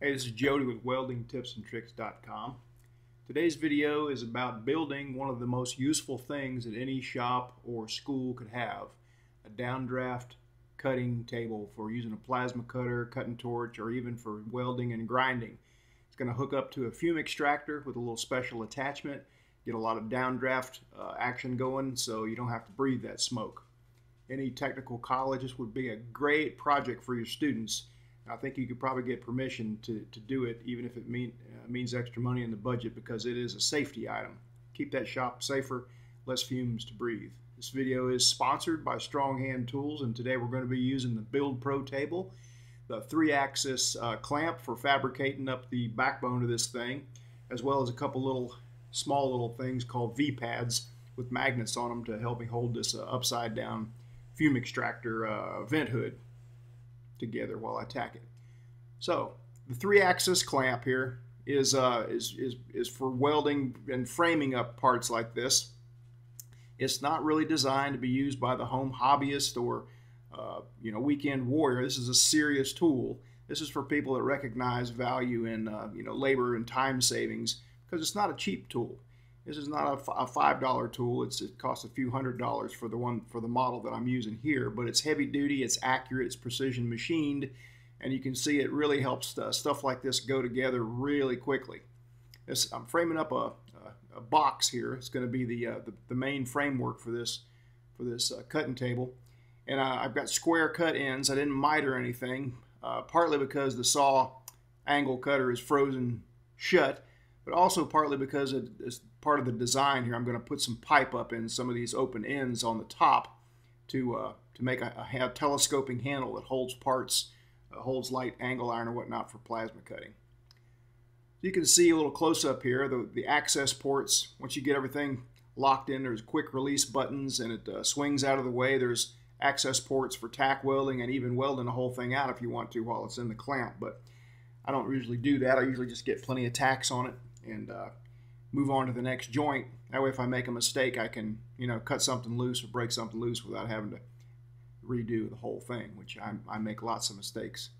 Hey, this is Jody with WeldingTipsAndTricks.com. Today's video is about building one of the most useful things that any shop or school could have, a downdraft cutting table for using a plasma cutter, cutting torch, or even for welding and grinding. It's going to hook up to a fume extractor with a little special attachment, get a lot of downdraft uh, action going so you don't have to breathe that smoke. Any technical college, would be a great project for your students I think you could probably get permission to, to do it, even if it mean, uh, means extra money in the budget, because it is a safety item. Keep that shop safer, less fumes to breathe. This video is sponsored by StrongHand Tools, and today we're going to be using the BuildPro table, the three-axis uh, clamp for fabricating up the backbone of this thing, as well as a couple little small little things called V-pads with magnets on them to help me hold this uh, upside down fume extractor uh, vent hood together while I tack it. So the three-axis clamp here is, uh, is, is, is for welding and framing up parts like this. It's not really designed to be used by the home hobbyist or uh, you know weekend warrior. This is a serious tool. This is for people that recognize value in uh, you know labor and time savings because it's not a cheap tool. This is not a, five dollar tool. It's, it costs a few hundred dollars for the one for the model that I'm using here, but it's heavy duty, it's accurate, it's precision machined, and you can see it really helps stuff like this go together really quickly. This, I'm framing up a, a, a box here. It's going to be the, uh, the, the main framework for this for this uh, cutting table, and I've got square cut ends. I didn't miter anything, uh, partly because the saw angle cutter is frozen shut but also partly because it's part of the design here. I'm going to put some pipe up in some of these open ends on the top to uh, to make a, a, telescoping handle that holds parts, uh, holds light angle iron or whatnot for plasma cutting. You can see a little close up here the, the access ports. Once you get everything locked in, there's quick release buttons and it uh, swings out of the way. There's access ports for tack welding and even welding the whole thing out if you want to while it's in the clamp. But I don't usually do that. I usually just get plenty of tacks on it and uh, move on to the next joint. That way, if I make a mistake, I can you know cut something loose or break something loose without having to redo the whole thing, which I, I make lots of mistakes.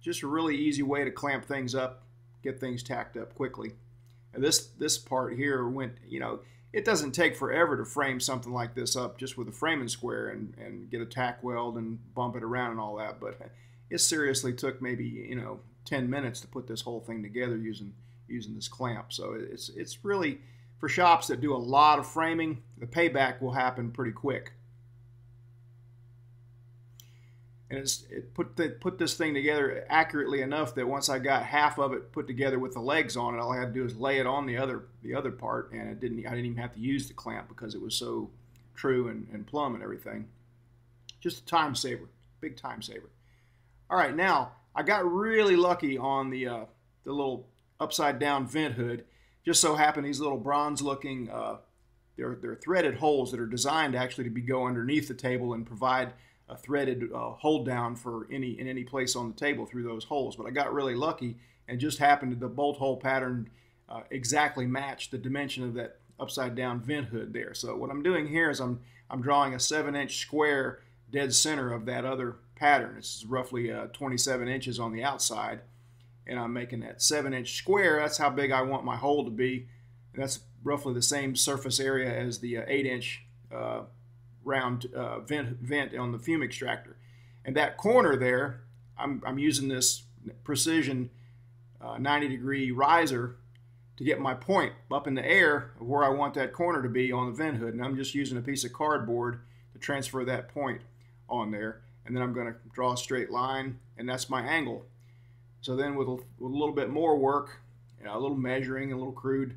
Just a really easy way to clamp things up, get things tacked up quickly. And this this part here went, you know, it doesn't take forever to frame something like this up just with a framing square and, and get a tack weld and bump it around and all that. But it seriously took maybe, you know, 10 minutes to put this whole thing together using using this clamp. So it's it's really for shops that do a lot of framing, the payback will happen pretty quick. And it's, it put the, put this thing together accurately enough that once I got half of it put together with the legs on it, all I had to do is lay it on the other the other part, and it didn't I didn't even have to use the clamp because it was so true and, and plumb and everything. Just a time saver, big time saver. All right, now I got really lucky on the uh, the little upside down vent hood. Just so happened these little bronze looking uh, they're, they're threaded holes that are designed actually to be go underneath the table and provide a threaded uh, hold down for any in any place on the table through those holes. But I got really lucky and just happened the bolt hole pattern uh, exactly matched the dimension of that upside down vent hood there. So what I'm doing here is I'm I'm drawing a seven inch square dead center of that other pattern. It's roughly uh, 27 inches on the outside, and I'm making that 7 inch square. That's how big I want my hole to be. And that's roughly the same surface area as the uh, 8 inch uh, round uh, vent, vent on the fume extractor. And that corner there, I'm, I'm using this precision uh, 90 degree riser to get my point up in the air of where I want that corner to be on the vent hood. And I'm just using a piece of cardboard to transfer that point on there and then I'm going to draw a straight line, and that's my angle. So then with a, with a little bit more work, you know, a little measuring, a little crude,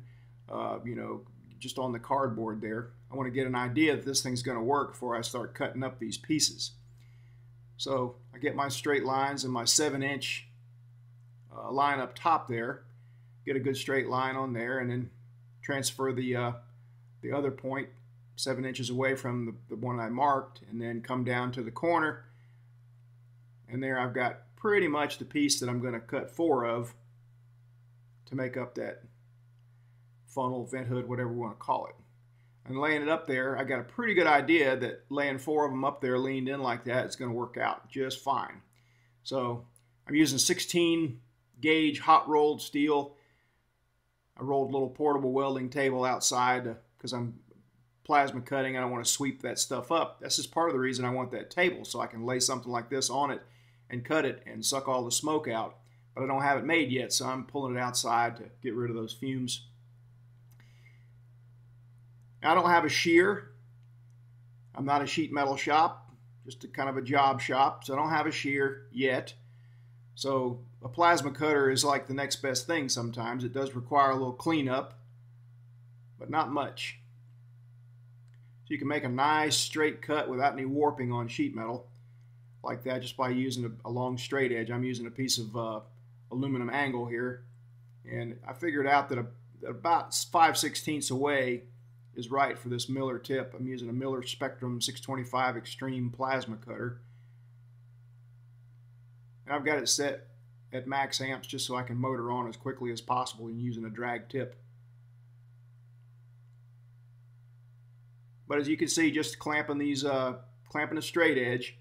uh, you know, just on the cardboard there, I want to get an idea that this thing's going to work before I start cutting up these pieces. So I get my straight lines and my 7-inch uh, line up top there, get a good straight line on there, and then transfer the, uh, the other point 7 inches away from the, the one I marked, and then come down to the corner and there I've got pretty much the piece that I'm going to cut four of to make up that funnel, vent hood, whatever we want to call it. And laying it up there, I got a pretty good idea that laying four of them up there leaned in like that is going to work out just fine. So I'm using 16 gauge hot rolled steel. I rolled a little portable welding table outside because I'm plasma cutting. I don't want to sweep that stuff up. This is part of the reason I want that table so I can lay something like this on it and cut it and suck all the smoke out. But I don't have it made yet, so I'm pulling it outside to get rid of those fumes. I don't have a shear. I'm not a sheet metal shop, just a kind of a job shop, so I don't have a shear yet. So a plasma cutter is like the next best thing sometimes. It does require a little cleanup, but not much. So you can make a nice straight cut without any warping on sheet metal like that just by using a, a long straight edge. I'm using a piece of uh, aluminum angle here. And I figured out that, a, about 5 sixteenths away is right for this Miller tip. I'm using a Miller Spectrum 625 Extreme plasma cutter. And I've got it set at max amps just so I can motor on as quickly as possible and using a drag tip. But as you can see, just clamping these, uh, clamping a straight edge,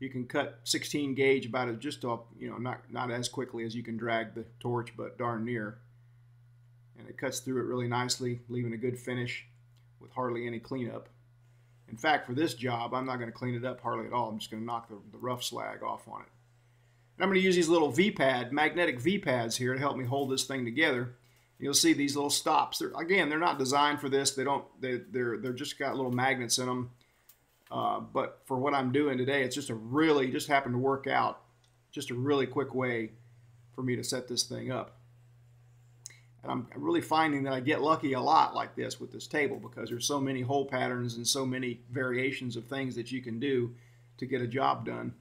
you can cut 16 gauge about it just up, you know, not, not as quickly as you can drag the torch, but darn near. And it cuts through it really nicely, leaving a good finish with hardly any cleanup. In fact, for this job, I'm not going to clean it up hardly at all. I'm just going to knock the, the rough slag off on it. And I'm going to use these little V-pad, magnetic V-pads here to help me hold this thing together. You'll see these little stops. They're, again, they're not designed for this. They don't. They, they're they're just got little magnets in them uh, but for what I'm doing today, it's just a really, just happened to work out, just a really quick way for me to set this thing up. And I'm really finding that I get lucky a lot like this with this table because there's so many hole patterns and so many variations of things that you can do to get a job done.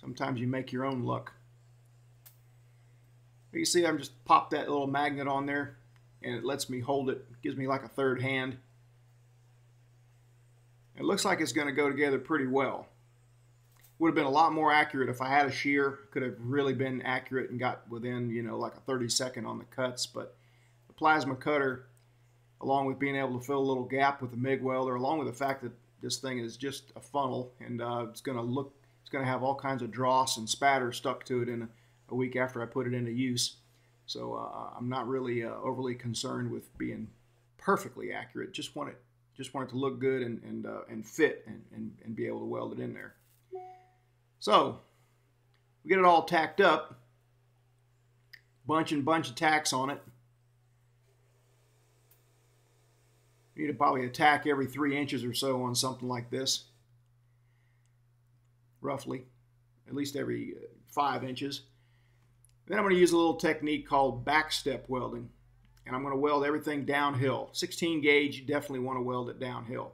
Sometimes you make your own luck. But you see, I'm just pop that little magnet on there and it lets me hold it, gives me like a third hand. It looks like it's going to go together pretty well. Would have been a lot more accurate if I had a shear. Could have really been accurate and got within, you know, like a 30 second on the cuts. But the plasma cutter, along with being able to fill a little gap with the MIG welder, along with the fact that this thing is just a funnel and uh, it's going to look, it's going to have all kinds of dross and spatter stuck to it in a, a week after I put it into use. So uh, I'm not really uh, overly concerned with being perfectly accurate. Just want it just want it to look good and, and, uh, and fit and, and, and be able to weld it in there. So we get it all tacked up, bunch and bunch of tacks on it. You need to probably attack every three inches or so on something like this, roughly, at least every uh, five inches. Then I'm going to use a little technique called backstep welding and I'm going to weld everything downhill. 16 gauge, you definitely want to weld it downhill.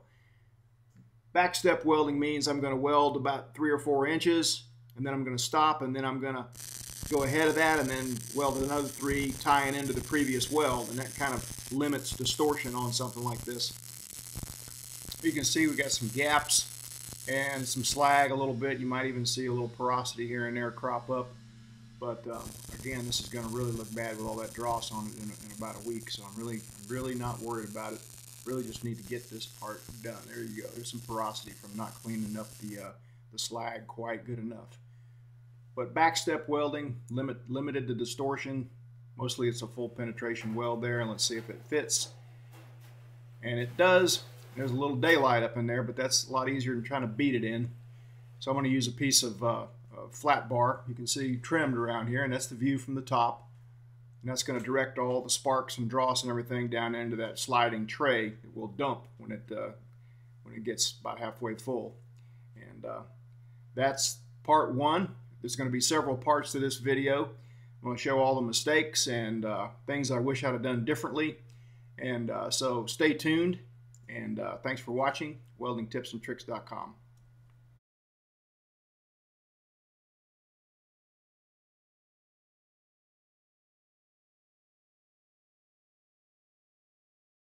Backstep welding means I'm going to weld about three or four inches, and then I'm going to stop, and then I'm going to go ahead of that, and then weld another three, tying into the previous weld, and that kind of limits distortion on something like this. You can see we got some gaps and some slag a little bit. You might even see a little porosity here and there crop up. But um, again, this is going to really look bad with all that dross on it in, in, about a week. So I'm really, really not worried about it. Really just need to get this part done. There you go. There's some porosity from not cleaning up the, uh, the slag quite good enough. But backstep welding, limit, limited to distortion. Mostly it's a full penetration weld there. And let's see if it fits. And it does. There's a little daylight up in there, but that's a lot easier than trying to beat it in. So I'm going to use a piece of uh, flat bar. You can see trimmed around here and that's the view from the top. And that's going to direct all the sparks and dross and everything down into that sliding tray. It will dump when it uh, when it gets about halfway full. And uh, that's part one. There's going to be several parts to this video. I'm going to show all the mistakes and uh, things I wish I'd have done differently. And uh, so stay tuned and uh, thanks for watching weldingtipsandtricks.com